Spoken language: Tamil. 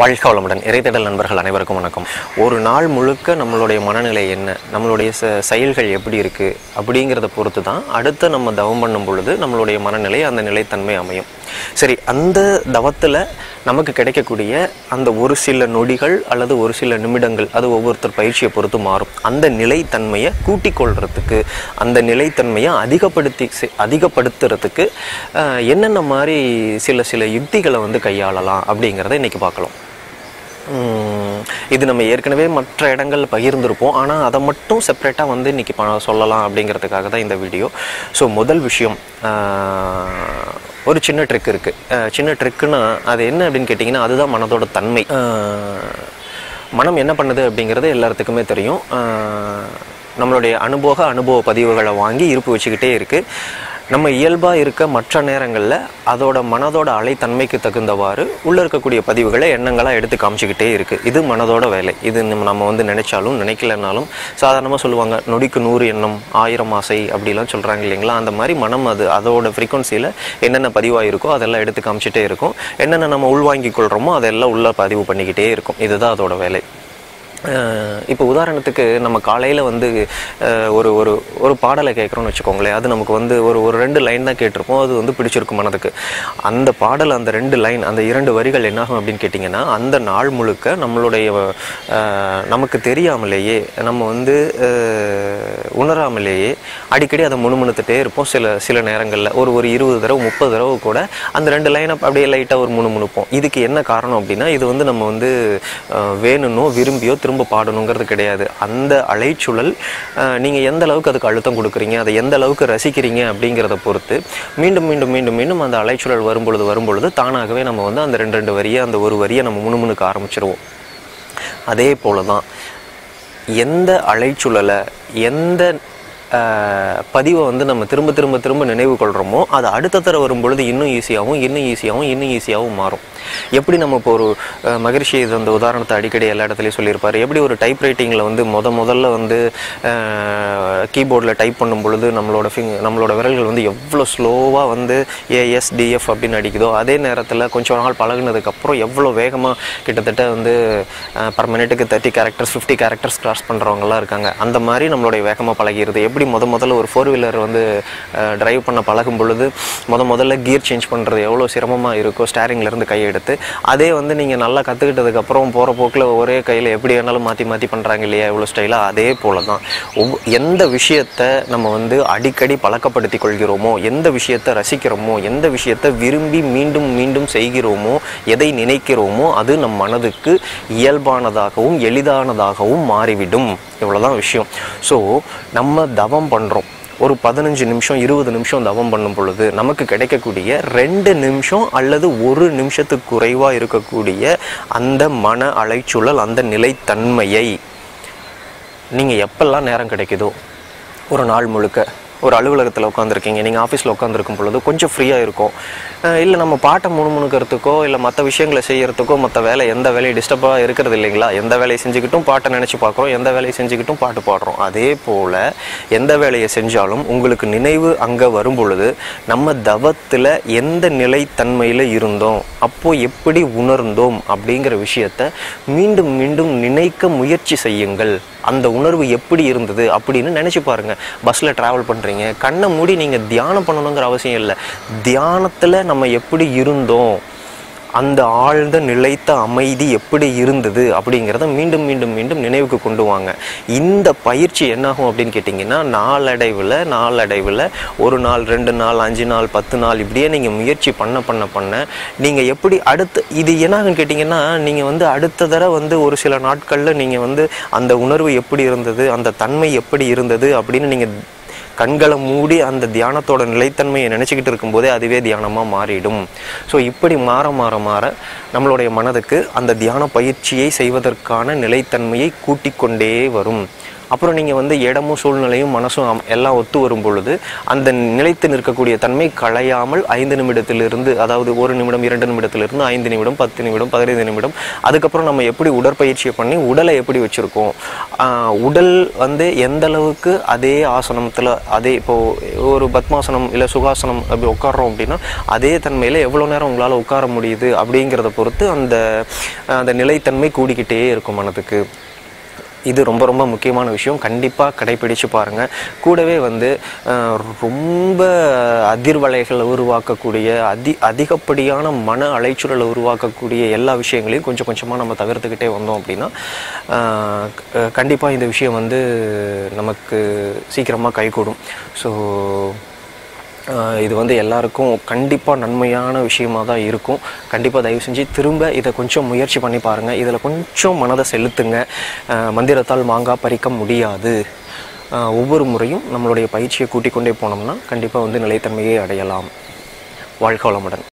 வாழ்க வளமுடன். இறைத்தடல் நண்பர்கள் அனைவருக்கும் வணக்கம். ஒரு நாள் முழுக்க நம்மளுடைய மனநிலை என்ன? நம்மளுடைய ச செயல்கள் எப்படி இருக்குது அப்படிங்கிறத பொறுத்து தான் அடுத்து நம்ம தவம் பண்ணும் பொழுது நம்மளுடைய மனநிலை அந்த நிலைத்தன்மை அமையும். சரி அந்த தவத்தில் நமக்கு கிடைக்கக்கூடிய அந்த ஒரு சில நொடிகள் அல்லது ஒரு சில நிமிடங்கள் அது ஒவ்வொருத்தர் பயிற்சியை பொறுத்து மாறும். அந்த நிலைத்தன்மையை கூட்டிக் கொள்றதுக்கு அந்த நிலைத்தன்மையை அதிகப்படுத்தி செ- அதிகப்படுத்துறதுக்கு என்னென்ன மாதிரி சில சில யுக்திகளை வந்து கையாளலாம் அப்படிங்கிறத இன்றைக்கி பார்க்கலாம். இது நம்ம ஏற்கனவே மற்ற இடங்கள்ல பகிர்ந்திருப்போம். ஆனால் அதை மட்டும் செப்பரேட்டாக வந்து இன்றைக்கி ப சொல்லலாம் அப்படிங்கிறதுக்காக தான் இந்த வீடியோ. ஸோ முதல் விஷயம் ஒரு சின்ன ட்ரிக் இருக்குது சின்ன ட்ரிக்குன்னா அது என்ன அப்படின்னு கேட்டிங்கன்னா அதுதான் மனதோட தன்மை. மனம் என்ன பண்ணுது அப்படிங்கிறது எல்லாத்துக்குமே தெரியும். நம்மளுடைய அனுபவ அனுபவ பதிவுகளை வாங்கி இருப்பு வச்சுக்கிட்டே இருக்குது நம்ம இயல்பாக இருக்க மற்ற நேரங்களில் அதோட மனதோட அலைத்தன்மைக்கு தகுந்தவாறு உள்ளே இருக்கக்கூடிய பதிவுகளை எண்ணங்களாக எடுத்து காமிச்சிக்கிட்டே இருக்குது இது மனதோட வேலை. இது நம்ம நம்ம வந்து நினைச்சாலும் நினைக்கலனாலும் சாதாரணமாக சொல்லுவாங்க நொடிக்கு நூறு எண்ணம் ஆயிரம் ஆசை அப்படிலாம் சொல்கிறாங்க இல்லைங்களா? அந்த மாதிரி மனம் அது அதோட ஃப்ரீக்குவன்சியில் என்னென்ன பதிவாக இருக்கோ அதெல்லாம் எடுத்து காமிச்சிட்டே இருக்கும். என்னென்ன நம்ம உள்வாங்கிக் கொள்கிறோமோ அதெல்லாம் உள்ளே பதிவு பண்ணிக்கிட்டே இருக்கும். இதுதான் அதோட வேலை. இப்போ உதாரணத்துக்கு நம்ம காலையில் வந்து ஒரு ஒரு ஒரு பாடலை கேட்குறோன்னு வச்சுக்கோங்களேன். அது நமக்கு வந்து ஒரு ஒரு ரெண்டு லைன் தான் கேட்டிருப்போம் அது வந்து பிடிச்சிருக்கும் மனதுக்கு. அந்த பாடல் அந்த ரெண்டு லைன் அந்த இரண்டு வரிகள் என்னாகும் அப்படின்னு கேட்டிங்கன்னா அந்த நாள் முழுக்க நம்மளுடைய நமக்கு தெரியாமலேயே நம்ம வந்து உணராமலேயே அடிக்கடி அதை முணுமுணுத்துட்டே இருப்போம். சில சில நேரங்களில் ஒரு ஒரு இருபது தடவை முப்பது தடவை கூட அந்த ரெண்டு லைனை அப்படியே லைட்டாக ஒரு முணுமுணுப்போம். இதுக்கு என்ன காரணம் அப்படின்னா இது வந்து நம்ம வந்து வேணும்னோ விரும்பியோ திரும்ப பாடணுங்கிறது கிடையாது. அந்த அலைச்சுழல் நீங்கள் எந்த அளவுக்கு அதுக்கு அழுத்தம் கொடுக்குறீங்க அதை எந்த அளவுக்கு ரசிக்கிறீங்க அப்படிங்கிறத பொறுத்து மீண்டும் மீண்டும் மீண்டும் மீண்டும் அந்த அலைச்சுழல் வரும்பொழுது வரும்பொழுது தானாகவே நம்ம வந்து அந்த ரெண்டு ரெண்டு வரியை அந்த ஒரு வரியை நம்ம முணுமுணுக்க ஆரம்பிச்சிருவோம். அதே போல தான் எந்த அலைச்சுழலை எந்த பதிவை வந்து நம்ம திரும்ப திரும்ப திரும்ப நினைவு கொள்கிறோமோ அது அடுத்த தர வரும்பொழுது இன்னும் ஈஸியாகவும் இன்னும் ஈஸியாகவும் இன்னும் ஈஸியாகவும் மாறும். எப்படி நம்ம இப்போ ஒரு மகிழ்ச்சி இது அந்த உதாரணத்தை அடிக்கடி எல்லா இடத்துலையும் சொல்லியிருப்பார். எப்படி ஒரு டைப் ரைட்டிங்கில் வந்து முத முதல்ல வந்து கீபோர்டில் டைப் பண்ணும் பொழுது நம்மளோட ஃபிங் நம்மளோட விரல்கள் வந்து எவ்வளோ ஸ்லோவாக வந்து ஏஎஸ்டிஎஃப் அப்படின்னு அடிக்குதோ அதே நேரத்தில் கொஞ்சம் நாள் பழகுனதுக்கப்புறம் எவ்வளோ வேகமாக கிட்டத்தட்ட வந்து per மினிட்டுக்கு thirty characters fifty characters cross பண்ணுறவங்கலாம் இருக்காங்க. அந்த மாதிரி நம்மளுடைய வேகமாக பழகிறது எப்படி எப்படி முத முதல்ல ஒரு ஃபோர் வீலர் வந்து டிரைவ் பண்ண பழகும் பொழுது முத முதல்ல கியர் சேஞ்ச் பண்ணுறது எவ்வளோ சிரமமாக இருக்கோ ஸ்டேரிங்லேருந்து கையெடுத்து அதே வந்து நீங்கள் நல்லா கற்றுக்கிட்டதுக்கப்புறம் போகிற போக்கில் ஒரே கையில் எப்படி வேணாலும் மாற்றி மாற்றி பண்ணுறாங்க இல்லையா எவ்வளோ ஸ்டைலாக அதே போல தான் ஒவ் எந்த விஷயத்தை நம்ம வந்து அடிக்கடி பழக்கப்படுத்தி கொள்கிறோமோ எந்த விஷயத்தை ரசிக்கிறோமோ எந்த விஷயத்தை விரும்பி மீண்டும் மீண்டும் செய்கிறோமோ எதை நினைக்கிறோமோ அது நம் மனதுக்கு இயல்பானதாகவும் எளிதானதாகவும் மாறிவிடும். இவ்வளோதான் விஷயம். ஸோ நம்ம தவம் பண்ணுறோம் ஒரு பதினஞ்சு நிமிஷம் இருபது நிமிஷம் தவம் பண்ணும் பொழுது நமக்கு கிடைக்கக்கூடிய ரெண்டு நிமிஷம் அல்லது ஒரு நிமிஷத்துக்கு குறைவாக இருக்கக்கூடிய அந்த மன அலைச்சூழல் அந்த நிலைத்தன்மையை நீங்கள் எப்பெல்லாம் நேரம் கிடைக்குதோ ஒரு நாள் முழுக்க ஒரு அலுவலகத்தில் உட்காந்துருக்கீங்க நீங்கள் ஆஃபீஸில் உட்காந்துருக்கும் பொழுது கொஞ்சம் ஃப்ரீயாக இருக்கும். இல்லை நம்ம பாட்டை முணுமுணுக்கிறதுக்கோ இல்லை மற்ற விஷயங்களை செய்கிறதுக்கோ மற்ற வேலை எந்த வேலையும் டிஸ்டர்பாக இருக்கிறது இல்லைங்களா? எந்த வேலையை செஞ்சுக்கிட்டும் பாட்டை நினச்சி பார்க்குறோம். எந்த வேலையை செஞ்சுக்கிட்டும் பாட்டு பாடுறோம். அதே போல் எந்த வேலையை செஞ்சாலும் உங்களுக்கு நினைவு அங்கே வரும் பொழுது நம்ம தவத்தில் எந்த நிலைத்தன்மையில் இருந்தோம் அப்போது எப்படி உணர்ந்தோம் அப்படிங்கிற விஷயத்த மீண்டும் மீண்டும் நினைக்க முயற்சி செய்யுங்கள். அந்த உணர்வு எப்படி இருந்தது அப்படின்னு நினச்சி பாருங்கள் பஸ்ஸில் ட்ராவல் பண்ணுறீங்க கண்ணை மூடி நீங்கள் தியானம் பண்ணணுங்கிற அவசியம் இல்லை. தியானத்தில் நம்ம எப்படி இருந்தோம் அந்த ஆழ்ந்த நிலைத்த அமைதி எப்படி இருந்தது அப்படிங்கிறத மீண்டும் மீண்டும் மீண்டும் நினைவுக்கு கொண்டு வாங்க. இந்த பயிற்சி என்னாகும் அப்படின்னு கேட்டிங்கன்னா நாளடைவில் நாளடைவில் ஒரு நாள் ரெண்டு நாள் அஞ்சு நாள் பத்து நாள் இப்படியே நீங்கள் முயற்சி பண்ண பண்ண பண்ண நீங்கள் எப்படி அடுத்து இது என்னாகுன்னு கேட்டிங்கன்னா நீங்கள் வந்து அடுத்த தடவை வந்து ஒரு சில நாட்களில் நீங்கள் வந்து அந்த உணர்வு எப்படி இருந்தது அந்த தன்மை எப்படி இருந்தது அப்படின்னு நீங்கள் கண்களை மூடி அந்த தியானத்தோட நிலைத்தன்மையை நினச்சிக்கிட்டு இருக்கும்போதே அதுவே தியானமாக மாறிடும். ஸோ இப்படி மாற மாற மாற நம்மளுடைய மனதுக்கு அந்த தியான பயிற்சியை செய்வதற்கான நிலைத்தன்மையை கூட்டிக் கொண்டே வரும். அப்புறம் நீங்கள் வந்து இடமும் சூழ்நிலையும் மனசும் எல்லாம் ஒத்து வரும் பொழுது அந்த நிலைத்து நிற்கக்கூடிய தன்மை களையாமல் ஐந்து நிமிடத்திலிருந்து அதாவது ஒரு நிமிடம் இரண்டு நிமிடத்திலிருந்து ஐந்து நிமிடம் பத்து நிமிடம் பதினைந்து நிமிடம் அதுக்கப்புறம் நம்ம எப்படி உடற்பயிற்சியை பண்ணி உடலை எப்படி வச்சுருக்கோம்? உடல் வந்து எந்த அளவுக்கு அதே ஆசனத்தில் அதே இப்போது ஒரு பத்மாசனம் இல்லை சுகாசனம் அப்படி உட்கார்றோம் அப்படின்னா அதே தன்மையில் எவ்வளோ நேரம் உங்களால் உட்கார முடியுது அப்படிங்கிறத பொறுத்து அந்த அந்த நிலைத்தன்மை கூடிக்கிட்டே இருக்கும் மனதுக்கு. இது ரொம்ப ரொம்ப முக்கியமான விஷயம். கண்டிப்பாக கடைபிடிச்சு பாருங்கள் கூடவே வந்து ரொம்ப அதிர்வலைகளை உருவாக்கக்கூடிய அதி அதிகப்படியான மன அலைச்சூழலை உருவாக்கக்கூடிய எல்லா விஷயங்களையும் கொஞ்சம் கொஞ்சமாக நம்ம தவிர்த்துக்கிட்டே வந்தோம் அப்படின்னா கண்டிப்பாக இந்த விஷயம் வந்து நமக்கு சீக்கிரமாக கைகூடும். ஸோ இது வந்து எல்லாருக்கும் கண்டிப்பாக நன்மையான விஷயமாக தான் இருக்கும். கண்டிப்பாக தயவு செஞ்சு திரும்ப இதை கொஞ்சம் முயற்சி பண்ணி பாருங்கள் இதில் கொஞ்சம் மனதை செலுத்துங்க. மந்திரத்தால் மாங்காய் பறிக்க முடியாது. ஒவ்வொரு முறையும் நம்மளுடைய பயிற்சியை கூட்டிக் கொண்டே போனோம்னா கண்டிப்பாக வந்து நிலைத்தன்மையை அடையலாம். வாழ்க வளமுடன்.